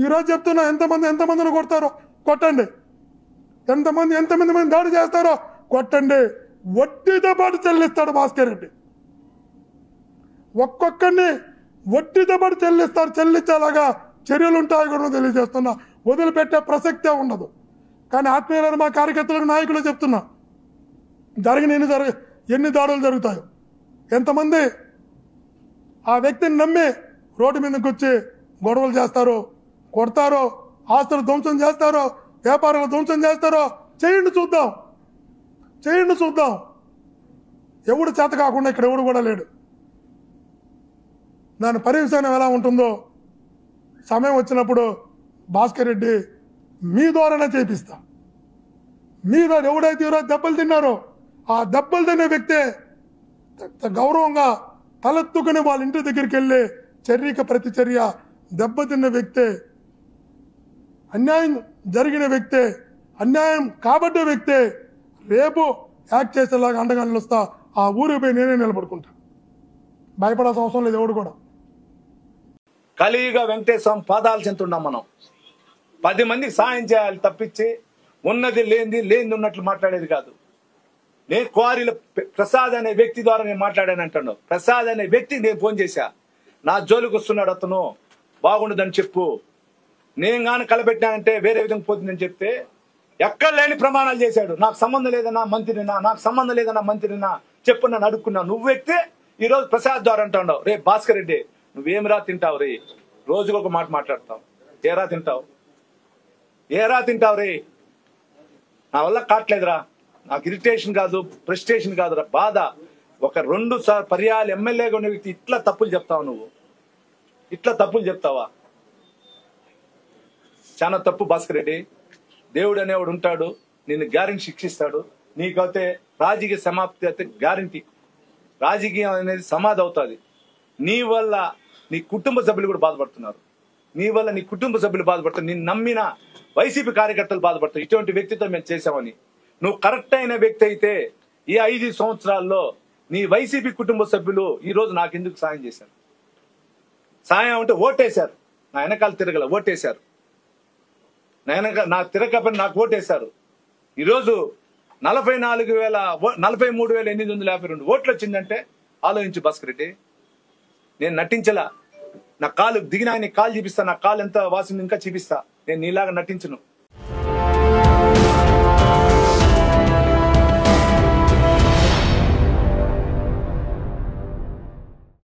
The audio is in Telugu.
ఈరోజు చెప్తున్నా ఎంతమంది ఎంతమందిని కొడతారో కొట్టండి. ఎంతమంది ఎంతమంది మంది దాడి చేస్తారో కొట్టండి. వడ్డీతో పాటు చెల్లిస్తాడు భాస్కర్ రెడ్డి. ఒక్కొక్కరిని వడ్డీతో పాటు చెల్లిస్తారు చెల్లించేలాగా చర్యలు ఉంటాయి కూడా తెలియజేస్తున్నా. వదిలిపెట్టే ప్రసక్తే ఉండదు. కానీ ఆత్మీయులను మా కార్యకర్తలకు నాయకులు చెప్తున్నా. జరిగిన ఎన్ని జరగ ఎన్ని దాడులు జరుగుతాయో. ఎంతమంది ఆ వ్యక్తిని నమ్మి రోడ్డు మీదకి వచ్చి గొడవలు చేస్తారు కొడతారో ఆస్తులు ధ్వంసం చేస్తారో వ్యాపారాలు ధ్వంసం చేస్తారో చేయండి చూద్దాం. చేయండి చూద్దాం. ఎవడు చేత కాకుండా ఇక్కడ ఎవడు కూడా లేడు. దాని పర్యవసానం ఎలా ఉంటుందో సమయం వచ్చినప్పుడు భాస్కర్ రెడ్డి మీ ద్వారానే చేపిస్తా. మీ ద్వారా ఎవడైతే ఈరోజు దెబ్బలు తిన్నారో ఆ దెబ్బలు తినే వ్యక్తే గౌరవంగా తలెత్తుకుని వాళ్ళ ఇంటి దగ్గరికి వెళ్ళి చర్యక ప్రతిచర్య దెబ్బతిన్న వ్యక్తే అన్యాయం జరిగిన వ్యక్తే అన్యాయం కాబట్టే వ్యక్తే రేపు యాక్ట్ చేసేలాగా అండగా నిలుస్తా ఆ ఊరికి పోయి నేనే నిలబడుకుంటా. భయపడాల్సిన అవసరం లేదు ఎవడు కూడా. కలియుగ వెంకటేశ్వరం పాదాలు చెందుతున్నాం మనం. పది మందికి సాయం చేయాలి తప్పించి ఉన్నది లేనిది లేనిది ఉన్నట్లు మాట్లాడేది కాదు. నేను క్వారీలో ప్రసాద్ అనే వ్యక్తి ద్వారా నేను మాట్లాడాను అంటాను ప్రసాద్ అనే వ్యక్తి నేను ఫోన్ చేశా. నా జోలికి వస్తున్నాడు అతను. బాగుండదని చెప్పు. నేను గాని కలబెట్టానంటే వేరే విధంగా పోతుందని చెప్తే ఎక్కడ లేని ప్రమాణాలు చేశాడు. నాకు సంబంధం లేదన్నా మంత్రినా నాకు సంబంధం లేదన్నా మంత్రినా చెప్పు నన్ను అడుక్కున్నా. నువ్వు వ్యక్తే ఈ రోజు ప్రసాద్ ద్వారా అంటున్నావు రే భాస్కర్ రెడ్డి నువ్వేమిరా తింటావు రే? రోజుకు ఒక మాట మాట్లాడతావు. ఏరా తింటావు? ఏరా తింటావు రే? నా వల్ల కావట్లేదురా. నాకు ఇరిటేషన్ కాదు ప్రెస్టేషన్ కాదురా. బాధ. ఒక రెండు సార్ పర్యాలు ఎమ్మెల్యేగా ఉన్న వ్యక్తి ఇట్లా తప్పులు చెప్తావు నువ్వు. ఇట్లా తప్పులు చెప్తావా? చాలా తప్పు భాస్కర్ రెడ్డి. దేవుడు అనేవాడు ఉంటాడు నిన్ను గ్యారెంటీ శిక్షిస్తాడు. నీకైతే రాజకీయ సమాప్తి అయితే గ్యారంటీ. రాజకీయం అనేది సమాధి అవుతుంది. నీ వల్ల నీ కుటుంబ సభ్యులు కూడా బాధపడుతున్నారు. నీ వల్ల నీ కుటుంబ సభ్యులు బాధపడతారు నిన్ను నమ్మిన వైసీపీ కార్యకర్తలు బాధపడతారు ఇటువంటి వ్యక్తితో మేము చేసామని నువ్వు కరెక్ట్ అయిన వ్యక్తి అయితే ఈ ఐదు సంవత్సరాల్లో నీ వైసీపీ కుటుంబ సభ్యులు ఈ రోజు నాకు ఎందుకు సాయం చేశారు? సాయం అంటే ఓటేశారు. నా వెనకాల తిరగల ఓటేశారు. నేను నా తిరకపని నాకు ఓటేశారు. ఈరోజు నలభై నాలుగు వేల ఓ- నలభై మూడు వేల ఎనిమిది వందల యాభై రెండు ఓట్లు వచ్చిందంటే ఆలోచించు భాస్కర్ రెడ్డి. నేను నటించలా. నా కాలు దిగినా నీ కాలు చూపిస్తా నా కాలు ఎంత వాసింది ఇంకా చూపిస్తా. నేను నీలాగా నటించను.